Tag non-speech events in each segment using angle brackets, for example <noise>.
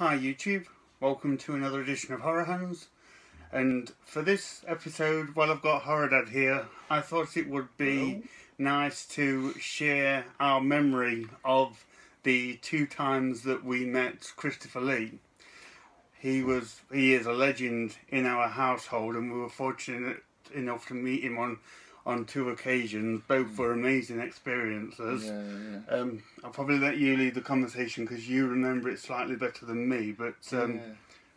Hi YouTube, welcome to another edition of Horror Hands. And for this episode, while I've got Horror Dad here, I thought it would be nice to share our memory of the two times that we met Christopher Lee. He was he is a legend in our household and we were fortunate enough to meet him on on two occasions. Both were amazing experiences. Yeah, yeah, Um, I'll probably let you lead the conversation because you remember it slightly better than me. But um, Yeah.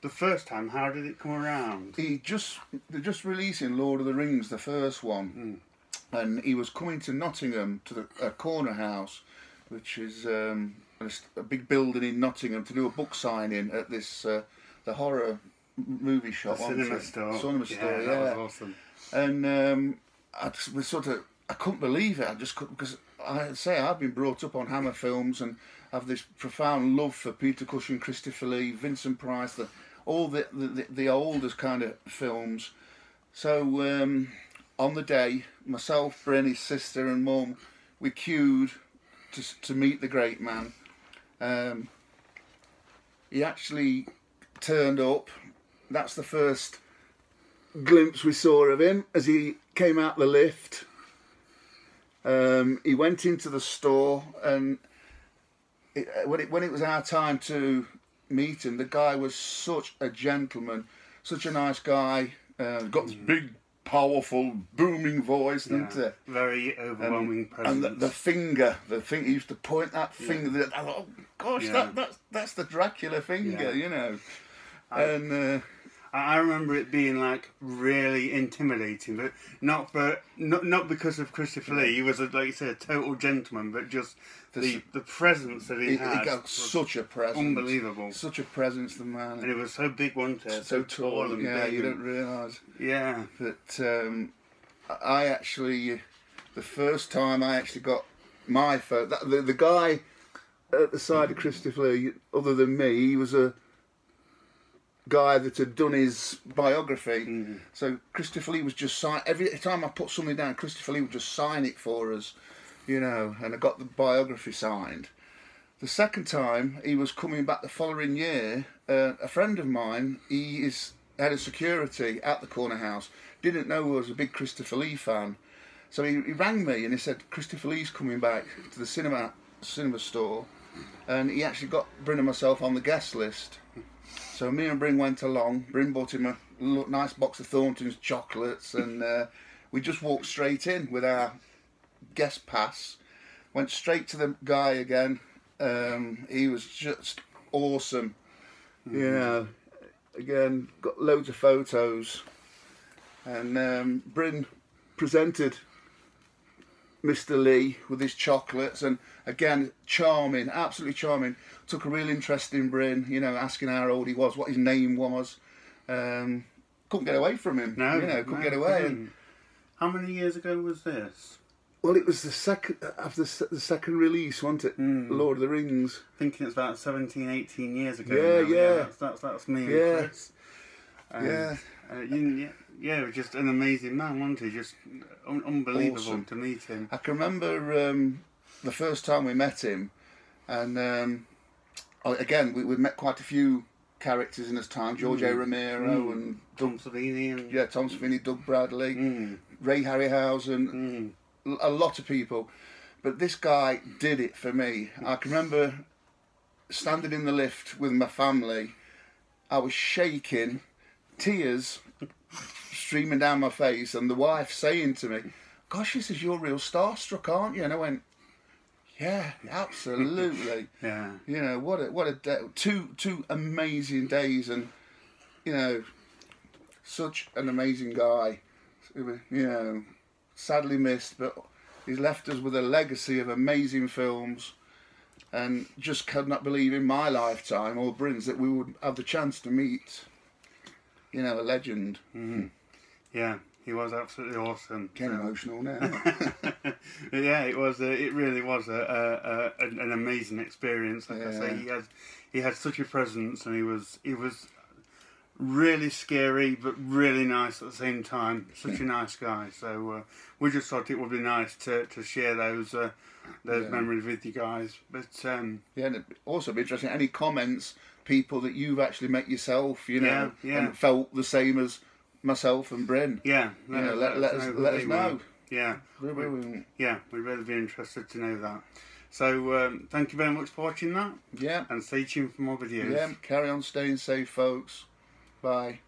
the first time, how did it come around? He just they're just releasing Lord of the Rings, the first one, and he was coming to Nottingham to the a Cornerhouse, which is um, a, big building in Nottingham to do a book signing at this uh, the horror movie The shop, wasn't cinema store. Cinema yeah, store, that was awesome. and um, I just was sort of I couldn't believe it. I just couldn't because I say I've been brought up on Hammer films and have this profound love for Peter Cushing, Christopher Lee, Vincent Price, the, all the, the the oldest kind of films. So um, on the day, myself, Bryn, his sister, and mum, we queued to to meet the great man. Um, he actually turned up. That's the first glimpse we saw of him as he came out the lift. Um, he went into the store, and it, uh, when it when it was our time to meet him, the guy was such a gentleman, such a nice guy. Uh, got this big, powerful, booming voice, Yeah. didn't he? Very overwhelming presence. And the, the finger, the thing he used to point that finger. That, I thought, oh gosh, Yeah. that, that's that's the Dracula finger, Yeah. you know. and uh, I remember it being like really intimidating, but not for not not because of Christopher Lee. He was a, like you said, a total gentleman, but just the The the presence that he, he, had he got such a presence, unbelievable. such a presence, the man. and it was so big, wasn't it? so tall, and yeah, big you and- don't realise. Yeah, But um, I actually, the first time I actually got my phone, that, the, the guy at the side of Christopher Lee, other than me, he was a guy that had done his biography. So Christopher Lee was just sign every time I put something down. Christopher Lee would just sign it for us, you know, and I got the biography signed. The second time he was coming back the following year, uh, a friend of mine, he is head of security at the Cornerhouse, didn't know I was a big Christopher Lee fan. So he, he rang me and he said Christopher Lee's coming back to the cinema cinema store, and he actually got Bryn and myself on the guest list. So me and Bryn went along. Bryn bought him a nice box of Thornton's chocolates, and uh, we just walked straight in with our guest pass. Went straight to the guy again. Um, he was just awesome. You know, again, got loads of photos. And um, Bryn presented Mr. Lee with his chocolates, and again, charming, absolutely charming. Took a real interest in Bryn, you know, asking how old he was, what his name was. Um, couldn't get away from him. no, you know, couldn't no, get away. Couldn't. How many years ago was this? well, it was the second after the second release, wasn't it? Lord of the Rings. thinking it's about 17, 18 years ago. Yeah, now. yeah. That's, that's, that's me Yeah. And, Yeah. Uh, you, yeah, just an amazing man, wasn't he? Just un- unbelievable Awesome. to meet him. I can remember um, the first time we met him, and um, again, we, we met quite a few characters in his time George A. Romero and Tom Savini and yeah, Tom Sweeney, Doug Bradley, Mm. Ray Harryhausen, Mm. a lot of people. But this guy did it for me. I can remember standing in the lift with my family. I was shaking, tears streaming down my face, and the wife saying to me, "Gosh, she says you're real starstruck, aren't you?" And I went, "Yeah, absolutely." <laughs> Yeah. you know what a what a day, two two amazing days, and you know, such an amazing guy. You know, sadly missed, but he's left us with a legacy of amazing films. And just could not believe in my lifetime or Bryn's that we would have the chance to meet, you know, a legend. Yeah, he was absolutely awesome. Getting So- emotional now. <laughs> yeah, it was. A, it really was a, a, a, an- amazing experience. Like I say, he had he had such a presence, and he was he was really scary but really nice at the same time. Such a nice guy. So uh, we just thought it would be nice to, to share those uh, those Yeah. memories with you guys. But um, Yeah, and also be interesting. Any comments people that you've actually met yourself, you know, Yeah, yeah. and felt the same as myself and Bryn. Yeah, You know, let, let, us, let us know. Yeah, we- yeah, we'd really be interested to know that. So, um, thank you very much for watching that, Yeah, and stay tuned for more videos. yeah. Carry on staying safe, folks. Bye.